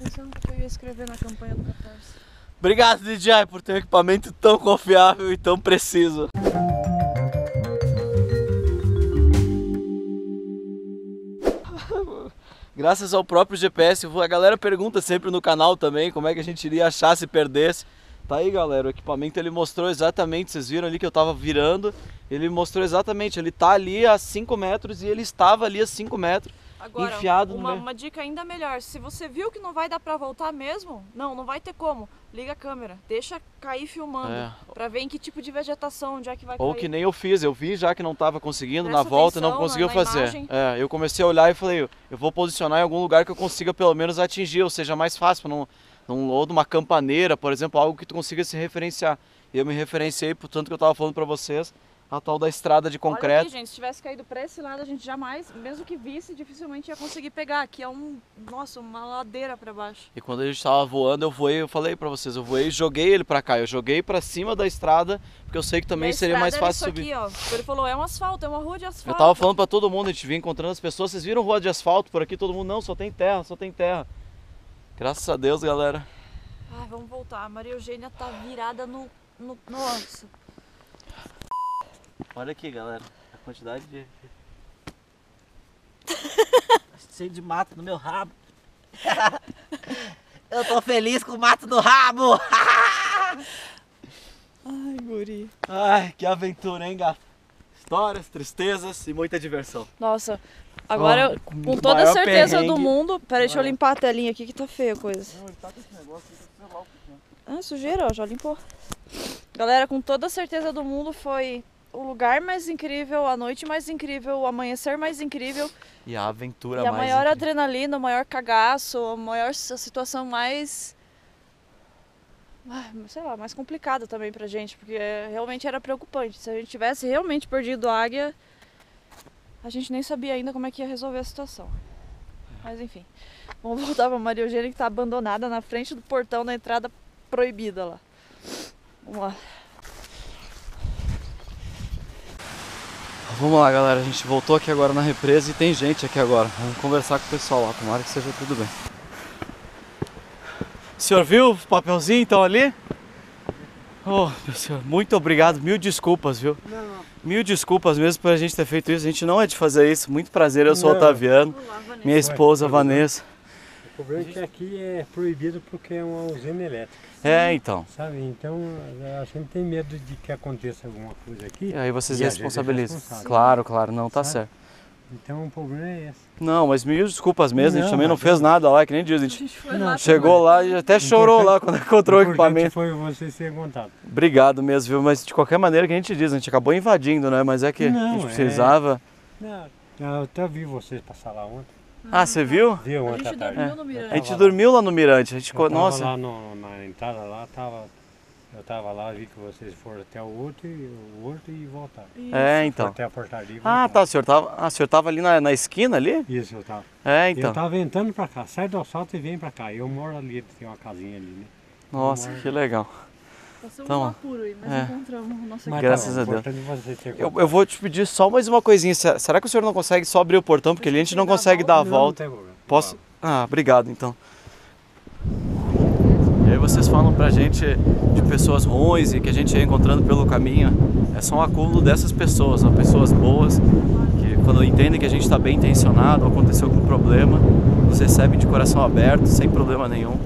Que eu ia escrever na campanha do Catarse. Obrigado, DJI, por ter um equipamento tão confiável e tão preciso. Graças ao próprio GPS, a galera pergunta sempre no canal também como é que a gente iria achar se perdesse. Tá aí, galera, o equipamento ele mostrou exatamente, vocês viram ali que eu tava virando, ele mostrou exatamente, ele tá ali a 5 metros e ele estava ali a 5 metros. Agora, Enfiado no uma, meio. uma dica ainda melhor. Se você viu que não vai dar pra voltar mesmo, não, não vai ter como. Liga a câmera, deixa cair filmando. É. Pra ver em que tipo de vegetação, onde é que vai Ou cair. que nem eu fiz, eu vi já que não estava conseguindo Presta na volta e não atenção conseguiu na- na fazer. É, eu comecei a olhar e falei, eu vou posicionar em algum lugar que eu consiga pelo menos atingir, ou seja, mais fácil, não, não, ou numa campaneira, por exemplo, algo que tu consiga se referenciar. E eu me referenciei, portanto que eu estava falando para vocês, a tal da estrada de Olha concreto. aqui, gente, se tivesse caído pra esse lado, a gente jamais, mesmo que visse, dificilmente ia conseguir pegar. Aqui é um, nossa, uma ladeira pra baixo. E quando a gente estava voando, eu voei, eu falei para vocês, eu voei e joguei ele para cá, eu joguei para cima da estrada, porque eu sei que também seria mais fácil subir. aqui, ó. Ele falou, é um asfalto, é uma rua de Eu asfalto. tava falando pra todo mundo, a gente vinha encontrando as pessoas, vocês viram rua de asfalto por aqui? Todo mundo, não, só tem terra, só tem terra. Graças a Deus, galera. Ai, vamos voltar. A Maria Eugênia tá virada no, no... Nossa. Olha aqui, galera, a quantidade de... Cheio de mato no meu rabo. Eu tô feliz com o mato do rabo. Ai, guri. Ai, que aventura, hein, gato? Histórias, tristezas e muita diversão. Nossa, agora, Ó, eu- com toda a certeza do perrengue. mundo... Peraí, deixa eu limpar a telinha aqui que tá feia a coisa. Não, ele tá com esse negócio o que é. Ah, sujeira, ó, já limpou. Galera, com toda a certeza do mundo foi o lugar mais incrível, a noite mais incrível, o amanhecer mais incrível E a aventura e a mais maior incrível. adrenalina, o maior cagaço, a maior a situação mais. ah, sei lá, mais complicada também pra gente, porque é, realmente era preocupante. Se a gente tivesse realmente perdido a águia, a gente nem sabia ainda como é que ia resolver a situação. Mas enfim, vamos voltar pra Maria Eugênia que tá abandonada na frente do portão da entrada proibida lá. Vamos lá. Vamos lá, galera. A gente voltou aqui agora na represa e tem gente aqui agora. Vamos conversar com o pessoal lá. Tomara que seja tudo bem. O senhor viu o papelzinho então ali? Oh, meu senhor, muito obrigado. Mil desculpas, viu? Mil desculpas mesmo por a gente ter feito isso. A gente não é de fazer isso. Muito prazer, eu sou o Não. Otaviano. Vamos lá, Vanessa. Minha esposa, Vanessa. O problema é que aqui é proibido porque é uma usina elétrica, É, então. sabe? Então a gente tem medo de que aconteça alguma coisa aqui. E aí vocês E a gente é responsabilizam. Claro, claro, não, tá Sabe? certo. Então o problema é esse. Não, mas mil desculpas mesmo. a gente Não, também não fez nada lá, que nem diz. A A gente gente foi Não, lá. chegou lá e até chorou lá quando encontrou o equipamento. foi você ser contado. Obrigado mesmo, viu? Mas de qualquer maneira que a gente diz, a gente acabou invadindo, né? Mas é que a Não, gente é- precisava. Não, eu até vi vocês passar lá ontem. Ah, você viu? Viu A ontem à gente tarde. dormiu no Mirante. A gente tava dormiu lá no Mirante. A gente, Eu co- tava nossa, lá no- na entrada lá, tava, eu tava lá, vi que vocês foram até o outro e o outro e voltaram. é, Foram então. até a portaria e Ah, tá. O senhor tava, ah, o senhor tava ali na, na esquina ali? Isso, eu tava. É, Eu então. tava entrando pra cá, sai do asfalto e vem pra cá. Eu moro ali, tem uma casinha ali, né? Nossa, que legal. Passamos Então, um apuro aí, mas é. encontramos nossa Mas Graças a Deus. Eu, eu vou te pedir só mais uma coisinha. Se- Será que o senhor não consegue só abrir o portão? Porque ali a gente não consegue dar a volta. Não. Posso? Ah, obrigado então. E aí vocês falam pra gente de pessoas ruins e que a gente ia encontrando pelo caminho. É só um acúmulo dessas pessoas, ó, pessoas boas, que quando entendem que a gente está bem intencionado, aconteceu algum problema, nos recebem de coração aberto, sem problema nenhum.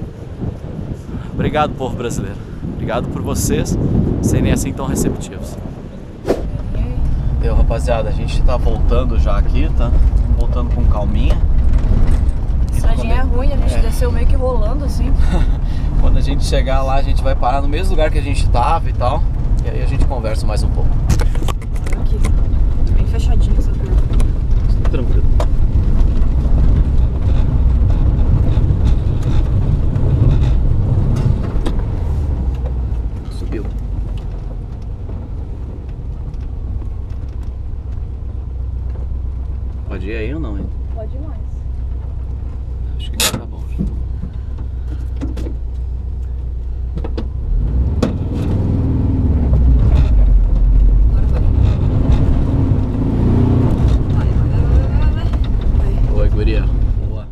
Obrigado, povo brasileiro. Obrigado por vocês serem assim tão receptivos. Eu, rapaziada, a gente tá voltando já aqui, tá? Voltando com calminha. A estradinha é ruim, a gente É. desceu meio que rolando assim. Quando a gente chegar lá, a gente vai parar no mesmo lugar que a gente tava e tal. E aí a gente conversa mais um pouco. Aqui, bem fechadinho essa curva. Tranquilo. Subiu. Pode ir aí ou não? hein? Pode ir mais. Acho que já tá bom. já. Agora vai. Vai, vai, vai, vai, vai, vai. Oi, guria. Boa.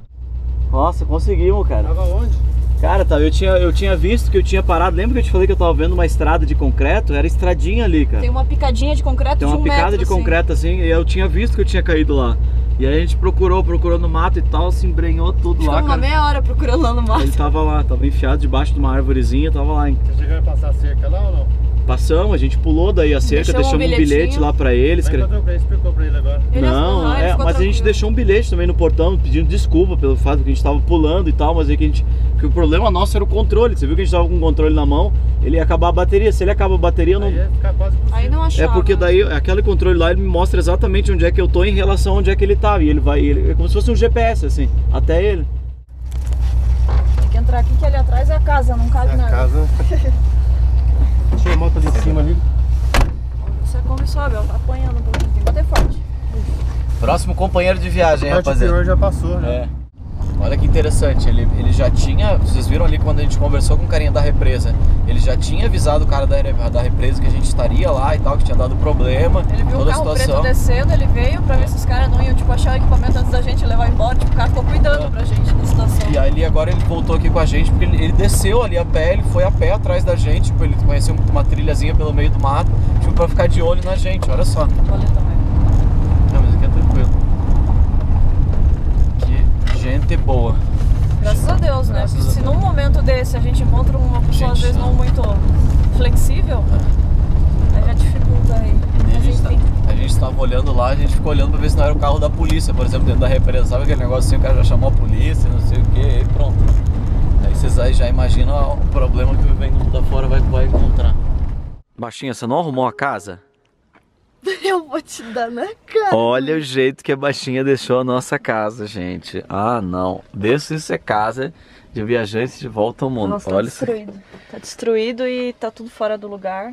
Ó, Nossa, conseguimos, cara. Tava onde? Cara, tá, eu tinha, eu tinha visto que eu tinha parado. Lembra que eu te falei que eu tava vendo uma estrada de concreto? Era estradinha ali, cara. Tem uma picadinha de concreto Tem de uma um picada metro, de assim. concreto assim, e eu tinha visto que eu tinha caído lá. E aí a gente procurou, procurou no mato e tal, se embrenhou tudo lá, Ficamos uma cara. meia hora procurando lá no mato. Ele tava lá, tava enfiado debaixo de uma árvorezinha, tava lá. hein. Vocês chegaram a passar a cerca lá ou não? Passamos, a gente pulou daí a cerca, Deixamos um um bilhete lá pra eles. Mas encontrou pra ele, explicou pra ele agora. Ele Não, é, mas a gente deixou um bilhete também no portão pedindo desculpa pelo fato que a gente tava pulando e tal, mas aí que a gente. Que o problema nosso era o controle. Você viu que a gente tava com o controle na mão, ele ia acabar a bateria. Se ele acaba a bateria, não. Aí ia ficar quase possível. Aí não É achava. porque daí aquele controle lá ele me mostra exatamente onde é que eu tô em relação a onde é que ele tá. E ele vai. Ele, é como se fosse um GPS, assim, até ele. Tem que entrar aqui que ali atrás é a casa, não cabe É a nada. casa. Tinha a moto ali de cima ali. Você come e sobe, ó, tá apanhando um pouquinho. Tem que bater forte. Próximo companheiro de viagem, A parte pior já passou, né? É. Olha que interessante, ele, ele já tinha. Vocês viram ali quando a gente conversou com o carinha da represa, ele já tinha avisado o cara da, da represa que a gente estaria lá e tal, que tinha dado problema, Ele viu o toda a carro preto descendo, ele veio pra ver se os caras não iam tipo, achar o equipamento antes da gente levar embora. Tipo, o cara ficou cuidando É. pra gente da situação. E aí agora ele voltou aqui com a gente, porque ele, ele desceu ali a pé, ele foi a pé atrás da gente, tipo, ele conheceu uma trilhazinha pelo meio do mato, tipo, pra ficar de olho na gente, olha só. Valeu também. Não, mas aqui é tranquilo. Que gente boa. Graças a Deus, né? Graças se num momento desse a gente encontra uma pessoa às Gente, vezes não muito flexível, aí já dificulta aí. A gente, tá- enfim. a gente tava olhando lá, a gente ficou olhando pra ver se não era o carro da polícia, por exemplo, dentro da represa. Sabe aquele negócio assim, o cara já chamou a polícia, não sei o que, e pronto. Aí vocês aí já imaginam o problema que o vem do mundo afora vai, vai encontrar. Baixinha, você não arrumou a casa? Eu vou te dar na cara. Olha o jeito que a Baixinha deixou a nossa casa, gente. Ah, não. Se isso é casa de viajantes de volta ao mundo. Nossa, tá Olha isso. destruído. Tá destruído e tá tudo fora do lugar.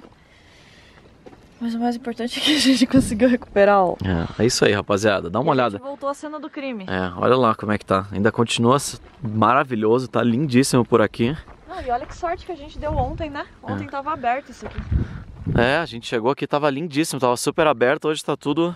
Mas o mais importante é que a gente conseguiu recuperar o. É, é isso aí, rapaziada. Dá uma A olhada. gente voltou à cena do crime. É, olha lá como é que tá. Ainda continua maravilhoso, tá lindíssimo por aqui. Não, e olha que sorte que a gente deu ontem, né? Ontem tava aberto isso aqui. É, a gente chegou aqui, tava lindíssimo, tava super aberto, hoje tá tudo.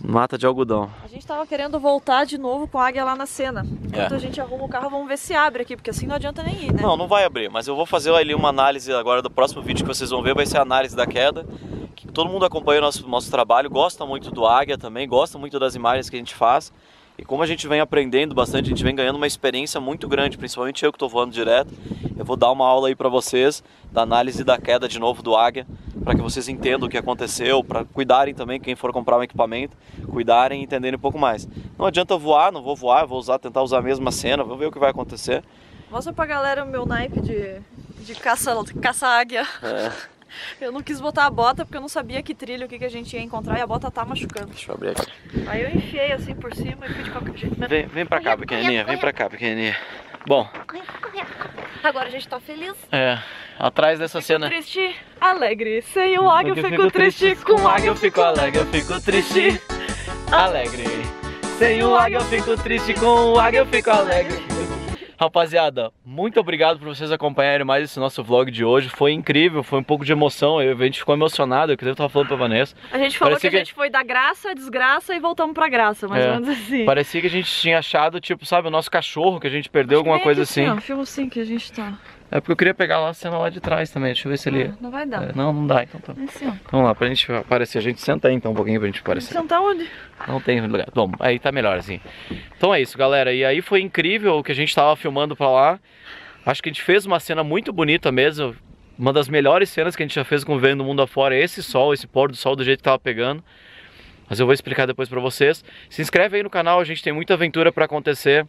Mata de algodão. A gente tava querendo voltar de novo com a águia lá na cena. Enquanto É. a gente arruma o carro, vamos ver se abre aqui, porque assim não adianta nem ir, né? Não, não vai abrir, mas eu vou fazer ali uma análise agora do próximo vídeo que vocês vão ver, vai ser a análise da queda. Que todo mundo acompanha o nosso, nosso trabalho, gosta muito do Águia também, gosta muito das imagens que a gente faz. E como a gente vem aprendendo bastante, a gente vem ganhando uma experiência muito grande, principalmente eu que estou voando direto. Eu vou dar uma aula aí para vocês da análise da queda de novo do Águia, para que vocês entendam o que aconteceu, para cuidarem também, quem for comprar um equipamento, cuidarem e entenderem um pouco mais. Não adianta voar, não vou voar, vou usar, tentar usar a mesma cena, vamos ver o que vai acontecer. Mostra pra galera o meu naipe de, de caça, caça-águia. É. Eu não quis botar a bota porque eu não sabia que trilho, o que, que a gente ia encontrar e a bota tá machucando. Deixa eu abrir aqui. Aí eu enfiei assim por cima e fui de qualquer jeito. Vem, vem pra cá, pequenininha, vem pra cá, pequenininha. Bom, Agora a gente tá feliz. é, atrás dessa cena... Triste, alegre. Sem o águia eu fico triste. Com o águia eu fico alegre. eu fico triste, alegre. Sem o águia eu fico triste, com o águia eu fico alegre. Rapaziada, muito obrigado por vocês acompanharem mais esse nosso vlog de hoje. Foi incrível, foi um pouco de emoção. eu- A gente ficou emocionado, eu tava falando pra Vanessa. A gente falou Parecia que a que- gente foi da graça à desgraça e voltamos pra graça, mais É. ou menos assim. Parecia que a gente tinha achado, tipo, sabe, o nosso cachorro, que a gente perdeu alguma Vem coisa assim. Ó, filma assim que a gente tá. É porque eu queria pegar lá a cena lá de trás também. Deixa eu ver se ele. Ah, Não vai dar. É, não, não dá, então tá. É assim. Então vamos lá, pra gente aparecer. A gente senta aí então um pouquinho pra gente aparecer. Sentar onde? Não tem lugar. Bom, aí tá melhor assim. Então é isso, galera. E aí foi incrível o que a gente tava filmando pra lá. Acho que a gente fez uma cena muito bonita mesmo. Uma das melhores cenas que a gente já fez com o Vendo do Mundo Afora é esse sol, esse pôr do sol do jeito que tava pegando. Mas eu vou explicar depois pra vocês. Se inscreve aí no canal, a gente tem muita aventura pra acontecer.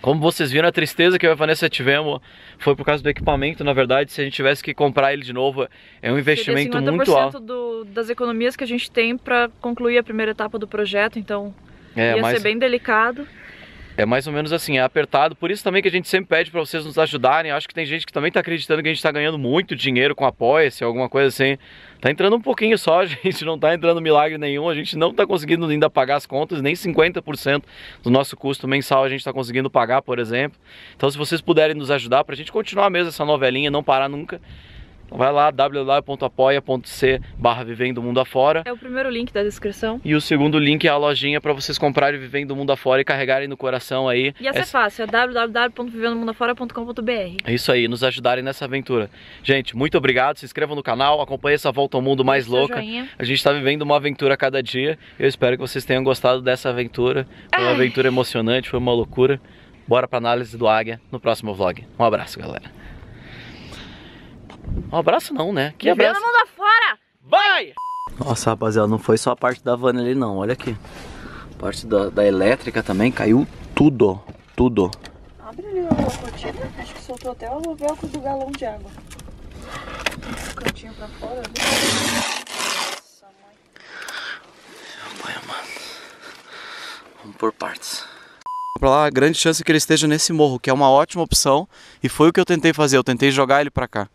Como vocês viram, a tristeza que eu e a Vanessa tivemos foi por causa do equipamento, na verdade. Se a gente tivesse que comprar ele de novo, é um investimento Seria 50% muito alto. do, das economias que a gente tem pra concluir a primeira etapa do projeto, então É, ia mas... ser bem delicado. É mais ou menos assim, é apertado. Por isso também que a gente sempre pede para vocês nos ajudarem. Acho que tem gente que também tá acreditando que a gente tá ganhando muito dinheiro com apoia-se, alguma coisa assim. Tá entrando um pouquinho só, gente, não tá entrando milagre nenhum. A gente não tá conseguindo ainda pagar as contas, nem 50% do nosso custo mensal a gente tá conseguindo pagar, por exemplo. Então se vocês puderem nos ajudar pra gente continuar mesmo essa novelinha, não parar nunca. Vai lá, www.apoia.c barra Vivendo Mundo Afora. É o primeiro link da descrição. E o segundo link é a lojinha para vocês comprarem Vivendo Mundo Afora e carregarem no coração aí. E essa é, é fácil, é www.vivendomundafora.com.br É isso aí, nos ajudarem nessa aventura. Gente, muito obrigado, se inscrevam no canal, acompanhem essa volta ao mundo mais louca. Joinha. A gente está vivendo uma aventura a cada dia. Eu espero que vocês tenham gostado dessa aventura. Foi uma Ai. aventura emocionante, foi uma loucura. Bora pra análise do Águia no próximo vlog. Um abraço, galera. Um abraço não, né? Que Vivendo abraço. mundo afora! Vai! Nossa, rapaziada, não foi só a parte da van ali não, olha aqui. A parte da, da elétrica também caiu tudo, tudo. Abre ali a cortina, acho que soltou até o velcro do galão de água. O cantinho pra fora ali. Nossa, mãe. Vai, mano. Vamos por partes. Pra lá, a grande chance é que ele esteja nesse morro, que é uma ótima opção. E foi o que eu tentei fazer, eu tentei jogar ele pra cá.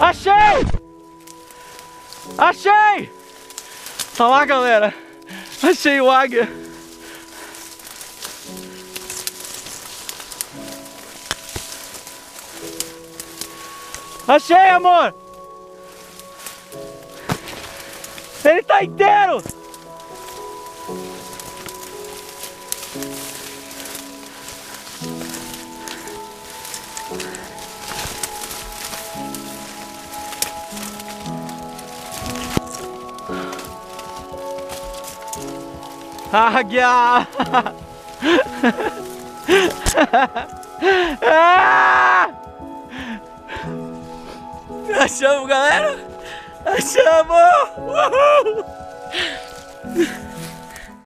Achei! Achei! Tá lá, galera. Achei o águia. Achei, amor! Ele tá inteiro! Águia! Achamos, galera! Achamos! Uhul!